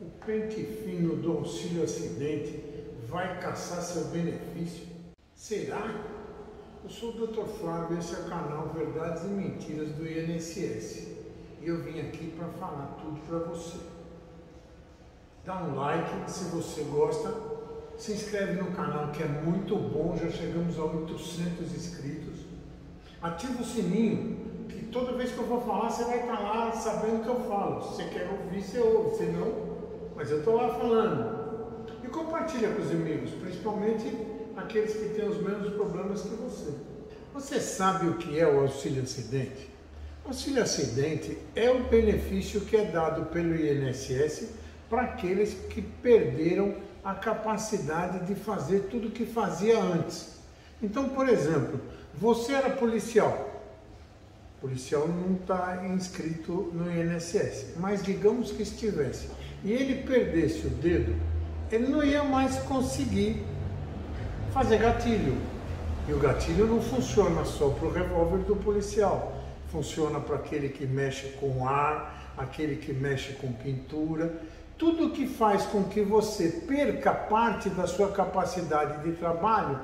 O pente fino do auxílio acidente vai caçar seu benefício? Será? Eu sou o Dr. Flávio, esse é o canal Verdades e Mentiras do INSS e eu vim aqui para falar tudo para você. Dá um like se você gosta, se inscreve no canal que é muito bom, já chegamos a 800 inscritos. Ativa o sininho, que toda vez que eu vou falar você vai estar lá sabendo o que eu falo. Se você quer ouvir, você ouve, se não, mas eu estou lá falando. E compartilha com os amigos, principalmente aqueles que têm os mesmos problemas que você. Você sabe o que é o auxílio acidente? O auxílio acidente é o benefício que é dado pelo INSS para aqueles que perderam a capacidade de fazer tudo o que fazia antes. Então, por exemplo, você era policial. Policial não está inscrito no INSS, mas digamos que estivesse e ele perdesse o dedo, ele não ia mais conseguir fazer gatilho. E o gatilho não funciona só para o revólver do policial, funciona para aquele que mexe com ar, aquele que mexe com pintura. Tudo que faz com que você perca parte da sua capacidade de trabalho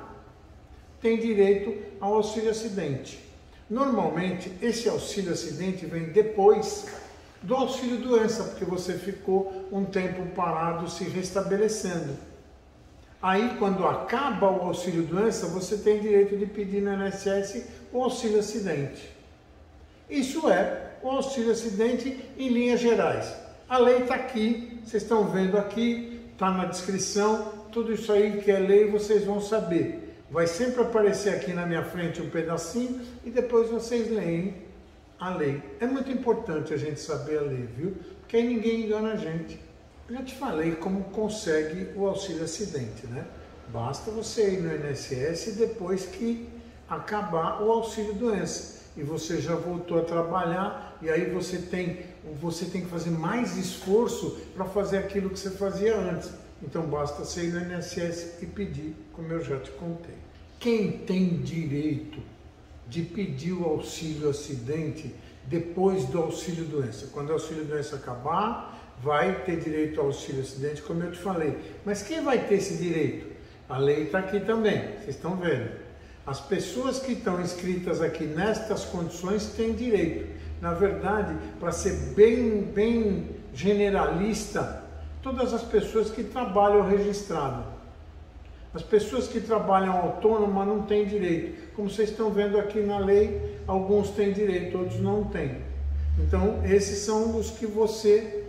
tem direito ao auxílio acidente. Normalmente, esse auxílio acidente vem depois do auxílio doença, porque você ficou um tempo parado se restabelecendo. Aí, quando acaba o auxílio doença, você tem direito de pedir no INSS o auxílio acidente. Isso é o auxílio acidente em linhas gerais. A lei está aqui, vocês estão vendo aqui, está na descrição, tudo isso aí que é lei vocês vão saber. Vai sempre aparecer aqui na minha frente um pedacinho e depois vocês leem a lei. É muito importante a gente saber a lei, viu? Porque aí ninguém engana a gente. Eu já te falei como consegue o auxílio acidente, né? Basta você ir no INSS depois que acabar o auxílio doença e você já voltou a trabalhar e aí você tem você tem que fazer mais esforço para fazer aquilo que você fazia antes. Então basta você ir no INSS e pedir, como eu já te contei. Quem tem direito de pedir o auxílio acidente depois do auxílio doença. Quando o auxílio doença acabar, vai ter direito ao auxílio acidente, como eu te falei. Mas quem vai ter esse direito? A lei está aqui também, vocês estão vendo. As pessoas que estão inscritas aqui nestas condições têm direito. Na verdade, para ser bem, bem generalista, todas as pessoas que trabalham registrado. As pessoas que trabalham autônoma não têm direito. Como vocês estão vendo aqui na lei, alguns têm direito, outros não têm. Então, esses são os que você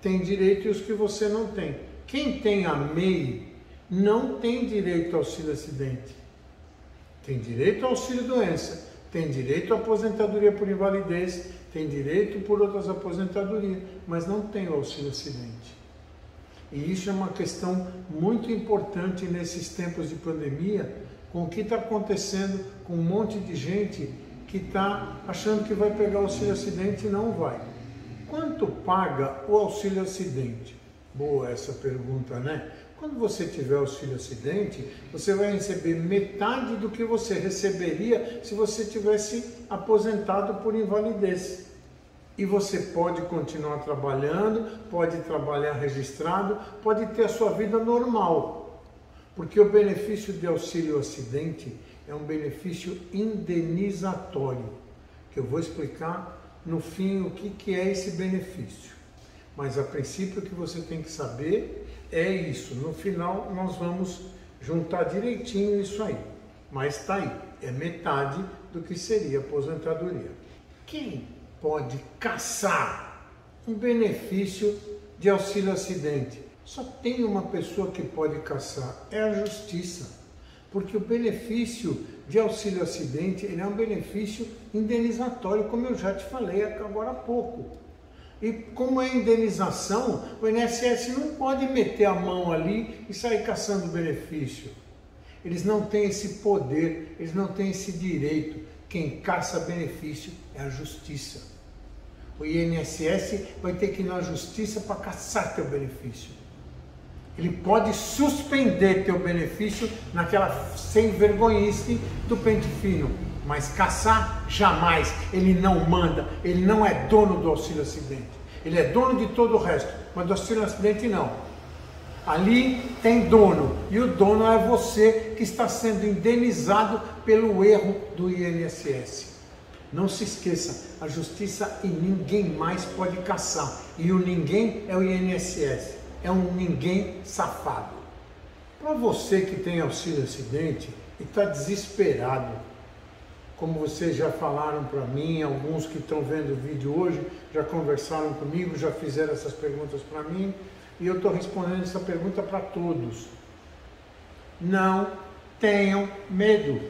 tem direito e os que você não tem. Quem tem a MEI não tem direito ao auxílio acidente. Tem direito ao auxílio doença, tem direito à aposentadoria por invalidez, tem direito por outras aposentadorias, mas não tem o auxílio acidente. E isso é uma questão muito importante nesses tempos de pandemia, com o que está acontecendo com um monte de gente que está achando que vai pegar o auxílio acidente e não vai. Quanto paga o auxílio acidente? Boa essa pergunta, né? Quando você tiver auxílio acidente, você vai receber metade do que você receberia se você tivesse aposentado por invalidez e você pode continuar trabalhando, pode trabalhar registrado, pode ter a sua vida normal. Porque o benefício de auxílio acidente é um benefício indenizatório, que eu vou explicar no fim o que, que é esse benefício. Mas a princípio o que você tem que saber é isso. No final nós vamos juntar direitinho isso aí. Mas está aí, é metade do que seria aposentadoria. Quem pode caçar um benefício de auxílio acidente. Só tem uma pessoa que pode caçar, é a justiça. Porque o benefício de auxílio acidente ele é um benefício indenizatório, como eu já te falei agora há pouco. E como é indenização, o INSS não pode meter a mão ali e sair caçando benefício. Eles não têm esse poder, eles não têm esse direito. Quem caça benefício é a justiça o INSS vai ter que ir na justiça para caçar teu benefício. Ele pode suspender teu benefício naquela sem vergonhice do pente fino, mas caçar jamais. Ele não manda, ele não é dono do auxílio acidente. Ele é dono de todo o resto. Mas do auxílio acidente não. Ali tem dono e o dono é você que está sendo indenizado pelo erro do INSS. Não se esqueça, a justiça e ninguém mais pode caçar. E o ninguém é o INSS. É um ninguém safado. Para você que tem auxílio acidente e está desesperado, como vocês já falaram para mim, alguns que estão vendo o vídeo hoje já conversaram comigo, já fizeram essas perguntas para mim, e eu estou respondendo essa pergunta para todos. Não tenham medo.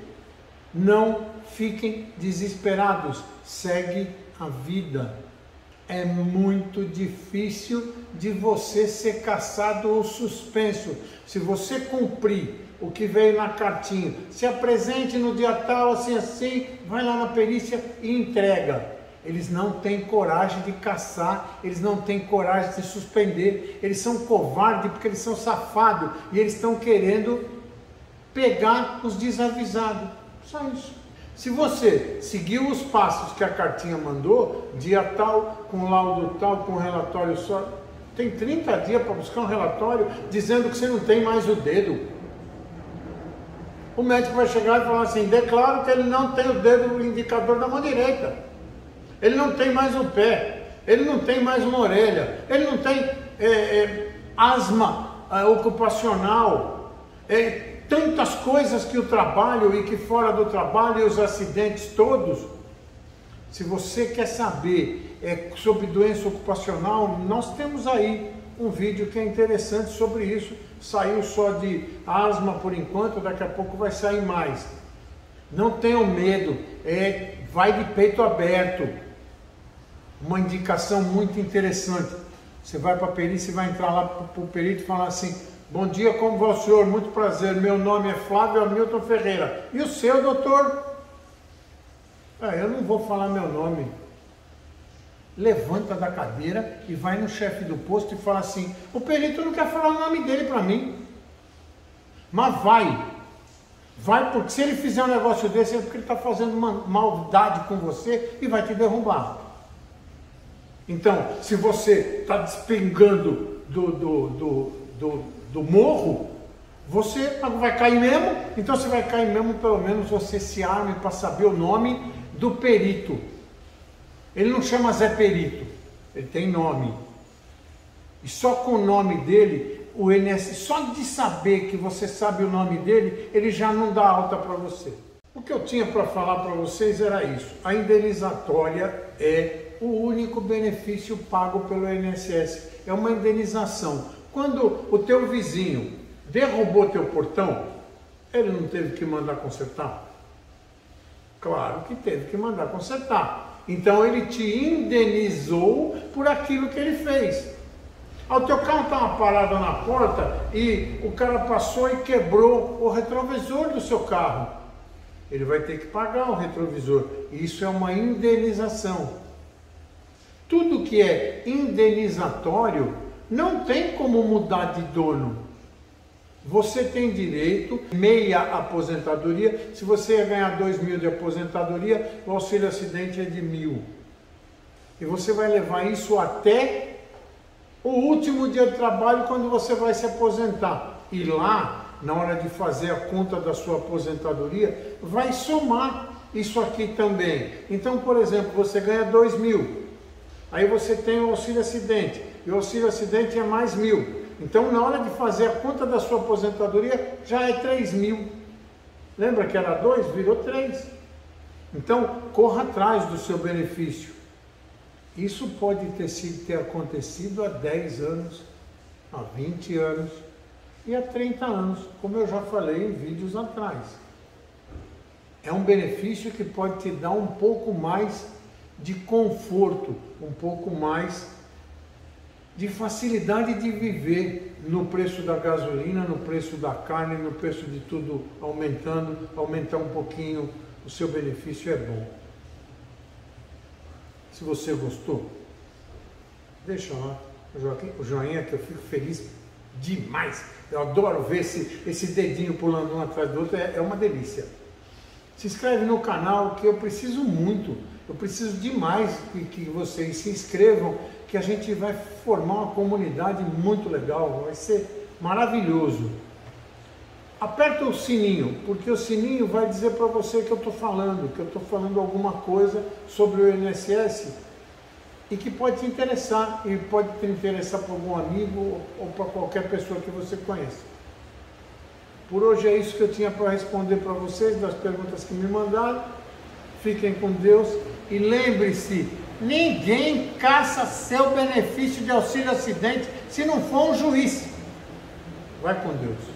Não fiquem desesperados. Segue a vida. É muito difícil de você ser caçado ou suspenso. Se você cumprir o que veio na cartinha, se apresente no dia tal, assim, assim, vai lá na perícia e entrega eles não têm coragem de caçar, eles não têm coragem de suspender, eles são covardes porque eles são safados e eles estão querendo pegar os desavisados. Só isso. Se você seguiu os passos que a cartinha mandou, dia tal, com laudo tal, com relatório só, tem 30 dias para buscar um relatório dizendo que você não tem mais o dedo. O médico vai chegar e falar assim: declaro que ele não tem o dedo indicador da mão direita ele não tem mais um pé, ele não tem mais uma orelha, ele não tem é, é, asma é, ocupacional, é, tantas coisas que o trabalho e que fora do trabalho e os acidentes todos. Se você quer saber é, sobre doença ocupacional, nós temos aí um vídeo que é interessante sobre isso. Saiu só de asma por enquanto, daqui a pouco vai sair mais. Não tenham medo, é, vai de peito aberto uma indicação muito interessante. Você vai para a perícia e vai entrar lá para o perito e falar assim: Bom dia, como vai o senhor? Muito prazer, meu nome é Flávio Hamilton Ferreira. E o seu, doutor? Ah, eu não vou falar meu nome. Levanta da cadeira e vai no chefe do posto e fala assim: O perito não quer falar o nome dele para mim. Mas vai. Vai, porque se ele fizer um negócio desse é porque ele está fazendo uma maldade com você e vai te derrubar. Então, se você está despengando do, do, do, do, do morro, você vai cair mesmo, então você vai cair mesmo, pelo menos você se arme para saber o nome do perito. Ele não chama Zé Perito, ele tem nome. E só com o nome dele, o INSS, só de saber que você sabe o nome dele, ele já não dá alta para você. O que eu tinha para falar para vocês era isso. A indenizatória é o único benefício pago pelo INSS. É uma indenização. Quando o teu vizinho derrubou teu portão, ele não teve que mandar consertar? Claro que teve que mandar consertar. Então ele te indenizou por aquilo que ele fez. O teu carro estava parado na porta e o cara passou e quebrou o retrovisor do seu carro. Ele vai ter que pagar o retrovisor. Isso é uma indenização. Tudo que é indenizatório não tem como mudar de dono. Você tem direito, meia aposentadoria. Se você ganhar dois mil de aposentadoria, o auxílio acidente é de mil. E você vai levar isso até o último dia de trabalho, quando você vai se aposentar. E lá, na hora de fazer a conta da sua aposentadoria, vai somar isso aqui também. Então, por exemplo, você ganha dois mil. Aí você tem o auxílio acidente, e o auxílio acidente é mais mil. Então, na hora de fazer a conta da sua aposentadoria, já é 3 mil. Lembra que era 2? Virou 3. Então, corra atrás do seu benefício. Isso pode ter, sido, ter acontecido há 10 anos, há 20 anos e há 30 anos, como eu já falei em vídeos atrás. É um benefício que pode te dar um pouco mais de conforto, um pouco mais de facilidade de viver no preço da gasolina, no preço da carne, no preço de tudo aumentando, aumentar um pouquinho o seu benefício é bom. Se você gostou, deixa lá o joinha que eu fico feliz demais. Eu adoro ver esse, esse dedinho pulando um atrás do outro, é, é uma delícia. Se inscreve no canal que eu preciso muito eu preciso demais que, que vocês se inscrevam que a gente vai formar uma comunidade muito legal, vai ser maravilhoso. Aperta o sininho, porque o sininho vai dizer para você que eu estou falando, que eu estou falando alguma coisa sobre o INSS e que pode te interessar, e pode te interessar para algum amigo ou para qualquer pessoa que você conheça. Por hoje é isso que eu tinha para responder para vocês, das perguntas que me mandaram. Fiquem com Deus e lembre-se, ninguém caça seu benefício de auxílio acidente se não for um juiz. Vai com Deus.